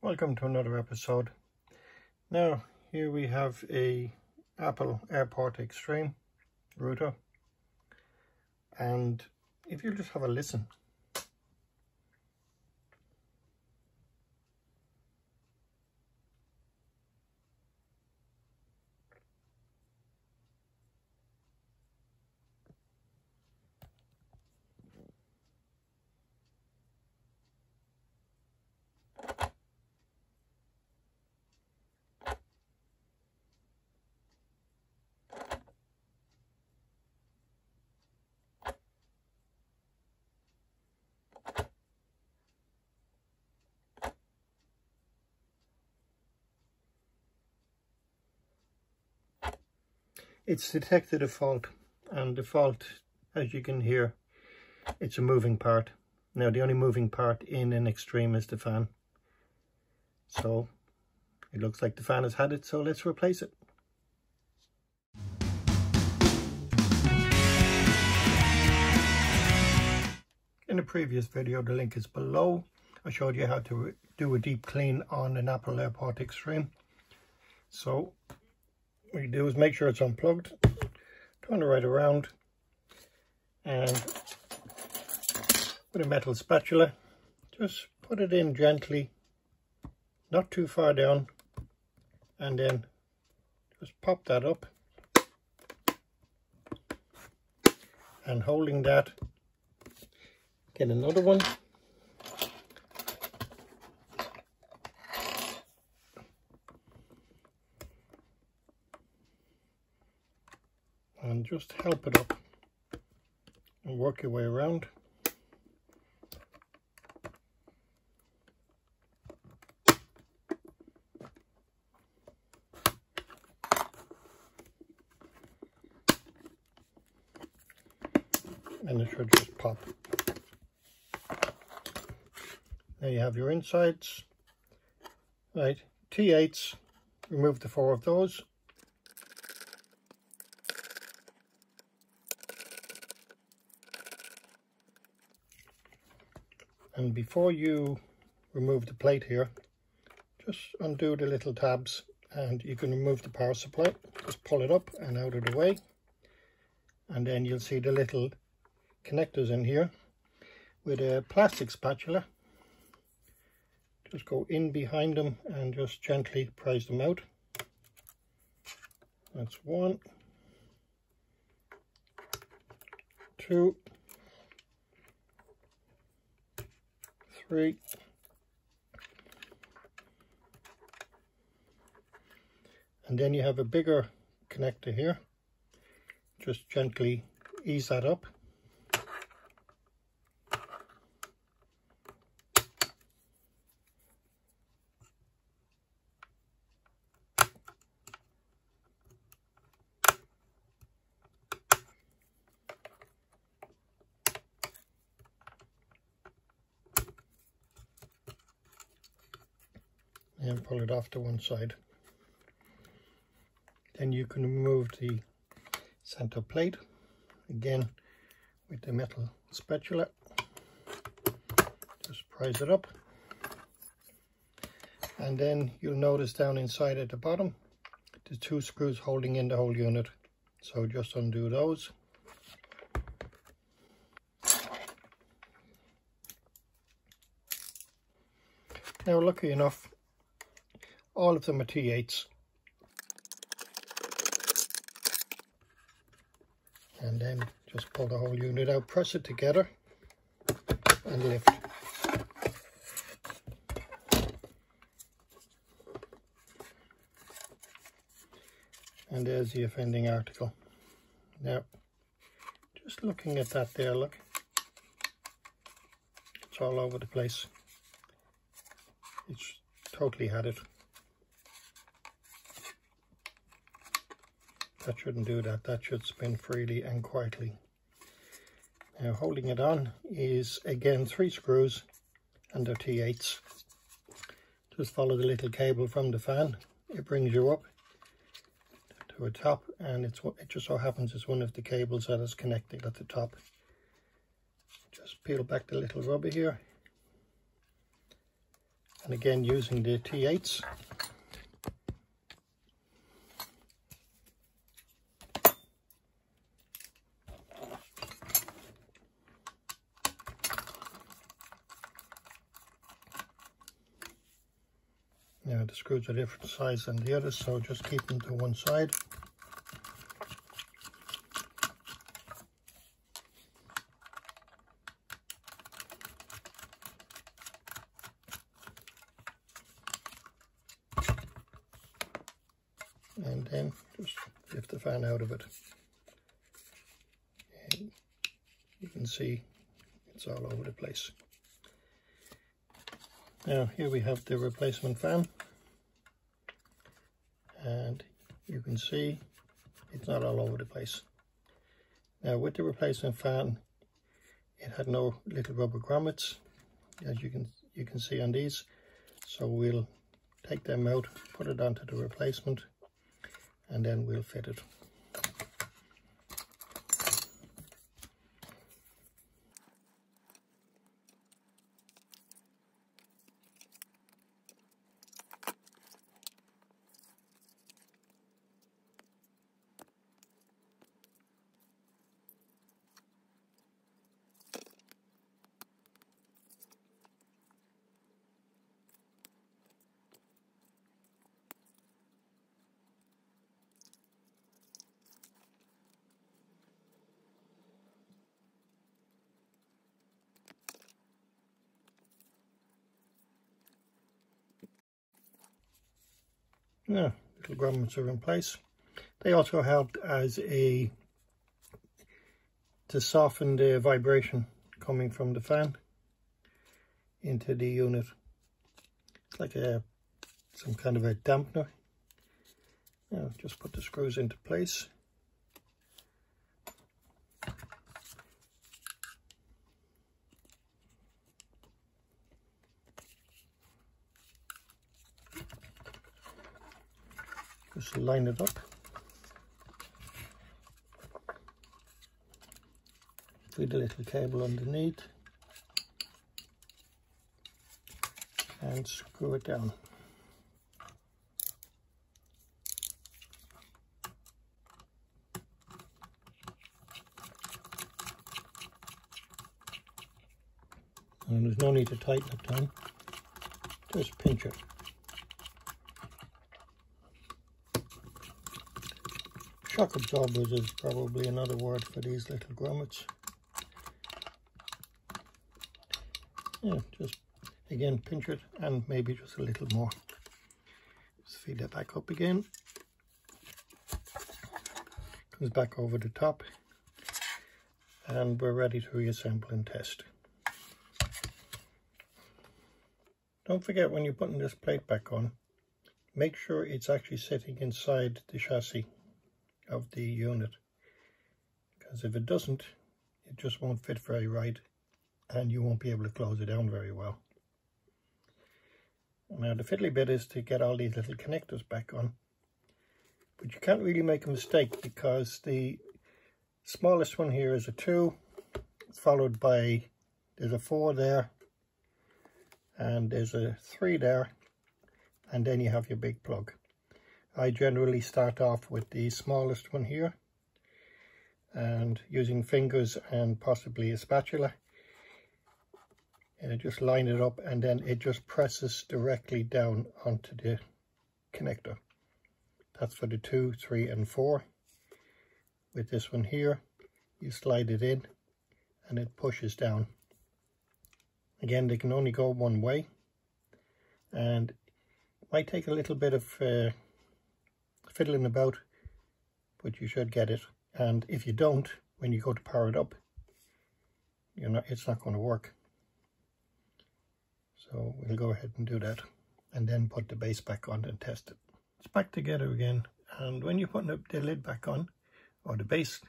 Welcome to another episode. Now here we have a Apple Airport Extreme router and if you just have a listen it's detected a fault and the fault as you can hear it's a moving part. Now the only moving part in an extreme is the fan. So it looks like the fan has had it so let's replace it. In the previous video the link is below. I showed you how to do a deep clean on an Apple Airport Extreme. So what you do is make sure it's unplugged, turn it right around, and with a metal spatula, just put it in gently, not too far down, and then just pop that up. And holding that, get another one. And just help it up and work your way around. And it should just pop. There you have your insides. Right, T8s, remove the four of those. And before you remove the plate here just undo the little tabs and you can remove the power supply. Just pull it up and out of the way. And then you'll see the little connectors in here with a plastic spatula. Just go in behind them and just gently prise them out. That's one two three, and then you have a bigger connector here. Just gently ease that up and pull it off to one side. Then you can remove the center plate again with the metal spatula. Just prise it up. And then you'll notice down inside at the bottom the two screws holding in the whole unit. So just undo those. Now lucky enough all of them are T8s. And then just pull the whole unit out, press it together and lift. And there's the offending article. Now, just looking at that there, look. It's all over the place. It's totally had it. That shouldn't do that. That should spin freely and quietly. Now holding it on is again three screws and they're T8s just follow the little cable from the fan. It brings you up to a top and it's what it just so happens it's one of the cables that is connected at the top. Just peel back the little rubber here. And again using the T8s the screws are different size than the others, so just keep them to one side. And then just lift the fan out of it. And you can see it's all over the place. Now here we have the replacement fan and you can see it's not all over the place. Now with the replacement fan it had no little rubber grommets as you can you can see on these so we'll take them out put it onto the replacement and then we'll fit it. Yeah, little grommets are in place. They also helped as a to soften the vibration coming from the fan into the unit. It's like a some kind of a dampener. Now just put the screws into place. Just line it up. Feed a little cable underneath and screw it down. And there's no need to tighten it down, just pinch it. Shock absorbers is probably another word for these little grommets. Yeah, just again pinch it and maybe just a little more. Just feed that back up again. Comes back over the top and we're ready to reassemble and test. Don't forget when you're putting this plate back on, make sure it's actually sitting inside the chassis of the unit because if it doesn't it just won't fit very right and you won't be able to close it down very well. Now the fiddly bit is to get all these little connectors back on but you can't really make a mistake because the smallest one here is a 2 followed by there's a 4 there and there's a 3 there and then you have your big plug. I generally start off with the smallest one here and using fingers and possibly a spatula and I just line it up and then it just presses directly down onto the connector. That's for the 2, 3 and 4. With this one here you slide it in and it pushes down. Again they can only go one way and it might take a little bit of uh, fiddling about, but you should get it. And if you don't, when you go to power it up, you're not, it's not going to work. So we'll go ahead and do that and then put the base back on and test it. It's back together again. And when you're putting the lid back on, or the base,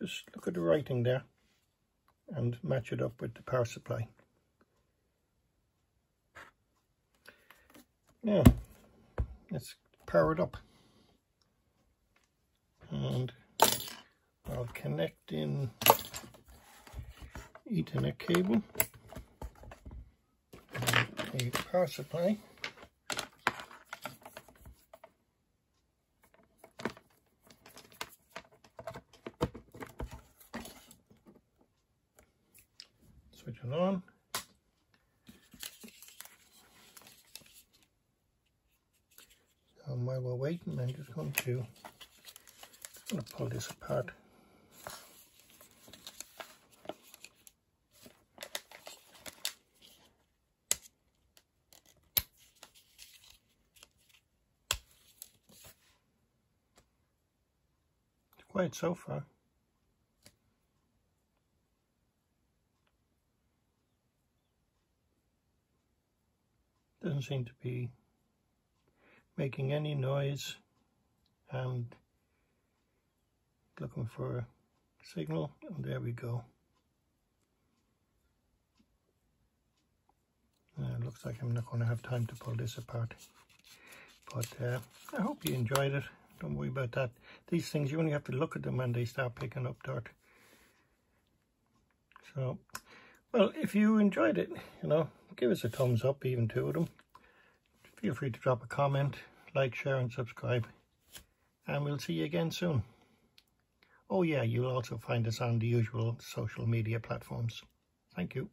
just look at the writing there and match it up with the power supply. Now, power it up and I'll connect in Ethernet cable a power supply. Switch it on. And I'm just going to, going to pull this apart. It's quiet so far. Doesn't seem to be making any noise and looking for a signal and there we go. Uh, looks like I'm not going to have time to pull this apart but uh, I hope you enjoyed it don't worry about that. These things, you only have to look at them and they start picking up dirt. So, well, if you enjoyed it, you know, give us a thumbs up, even two of them. Feel free to drop a comment, like, share and subscribe. And we'll see you again soon. Oh yeah, you'll also find us on the usual social media platforms. Thank you.